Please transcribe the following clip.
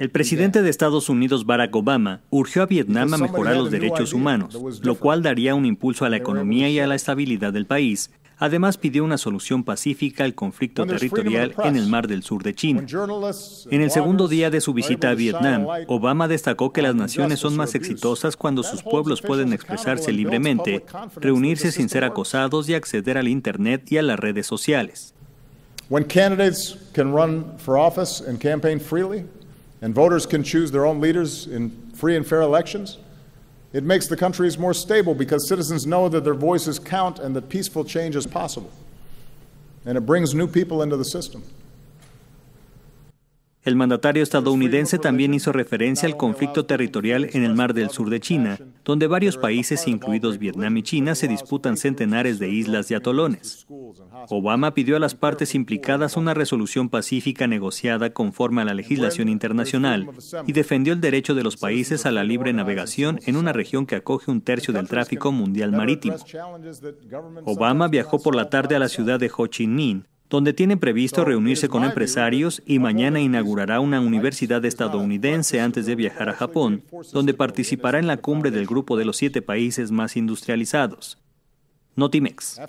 El presidente de Estados Unidos, Barack Obama, urgió a Vietnam a mejorar los derechos humanos, lo cual daría un impulso a la economía y a la estabilidad del país. Además, pidió una solución pacífica al conflicto territorial en el Mar del Sur de China. En el segundo día de su visita a Vietnam, Obama destacó que las naciones son más exitosas cuando sus pueblos pueden expresarse libremente, reunirse sin ser acosados y acceder al Internet y a las redes sociales. When candidates can run for office and campaign freely, and voters can choose their own leaders in free and fair elections, it makes the countries more stable because citizens know that their voices count and that peaceful change is possible. And it brings new people into the system. El mandatario estadounidense también hizo referencia al conflicto territorial en el Mar del Sur de China, donde varios países, incluidos Vietnam y China, se disputan centenares de islas y atolones. Obama pidió a las partes implicadas una resolución pacífica negociada conforme a la legislación internacional y defendió el derecho de los países a la libre navegación en una región que acoge un tercio del tráfico mundial marítimo. Obama viajó por la tarde a la ciudad de Ho Chi Minh, donde tiene previsto reunirse con empresarios y mañana inaugurará una universidad estadounidense antes de viajar a Japón, donde participará en la cumbre del grupo de los siete países más industrializados. Notimex.